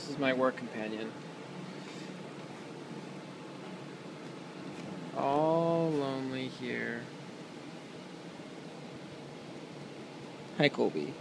This is my work companion. All lonely here. Hi, Colby.